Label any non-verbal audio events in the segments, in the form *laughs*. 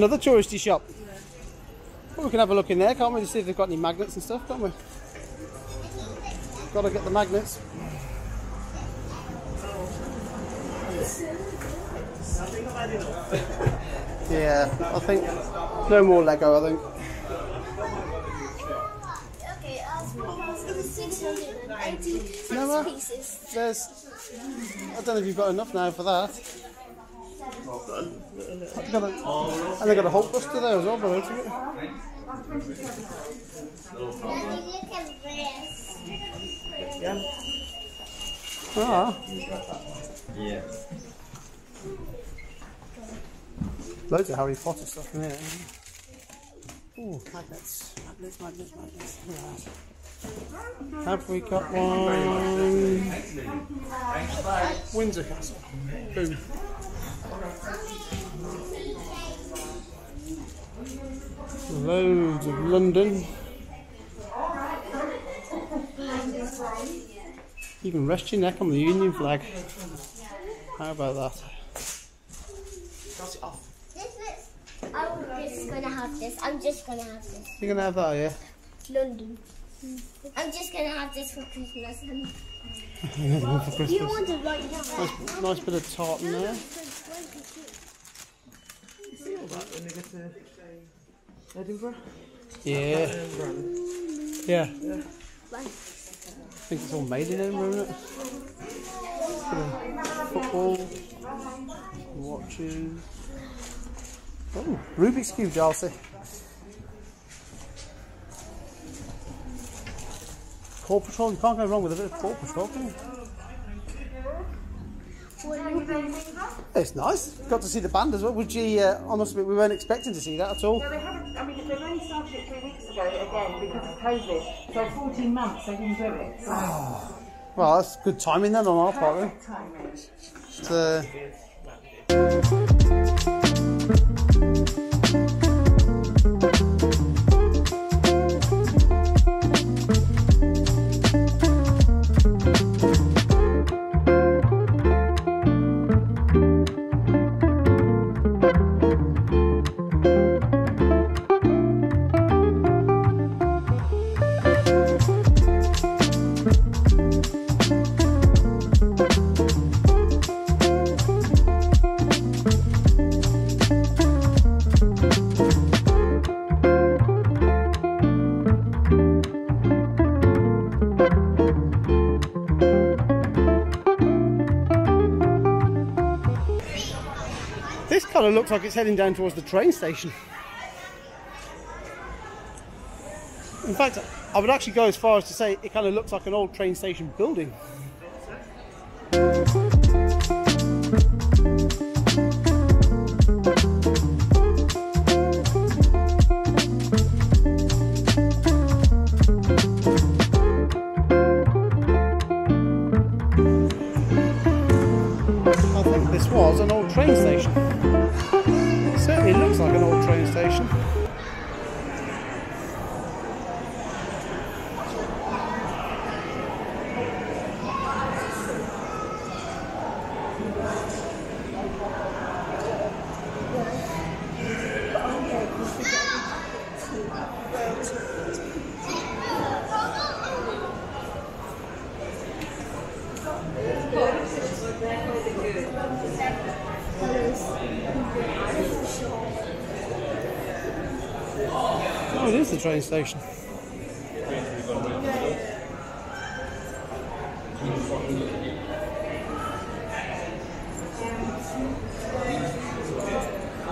Another touristy shop. Well, we can have a look in there, can't we? To see if they've got any magnets and stuff, can't we? Gotta get the magnets. *laughs* Yeah, I think no more Lego. I think. Okay, uh, 680 No more. There's. I don't know if you've got enough now for that. I've got a, and they got a Hulk Buster there as well, by the looks of it. Daddy, look at this. Ah. Yeah. Loads of Harry Potter stuff in here. Ooh, magnets. Magnets, magnets, magnets. Have we got one? Windsor Castle. Boom. Loads of London. You can rest your neck on the Union flag. How about that? This is, I'm just gonna have this. I'm just gonna have this. You're gonna have that, yeah? London. I'm just gonna have this for Christmas. *laughs* And One you want to write down Nice, nice bit of tartan there. You see all that when they get to Edinburgh? Yeah, yeah. yeah. I think it's all made in Edinburgh, isn't it? Football, watches. Oh, Rubik's Cube, Jalsey. Paw Patrol, you can't go wrong with a bit of Paw Patrol, can you? It's nice. Got to see the band as well. Would you, uh, honestly, we weren't expecting to see that at all. No, they haven't. I mean, they've only started it three weeks ago again because of COVID. So 14 months they didn't do it. So *sighs* Well, that's good timing then on our part perfect timing. But, uh, This colour looks like it's heading down towards the train station. In fact, I would actually go as far as to say it kind of looks like an old train station building. Train station. Oh, it is the train station.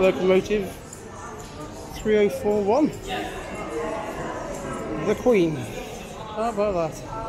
Locomotive 3041. The Queen. How about that?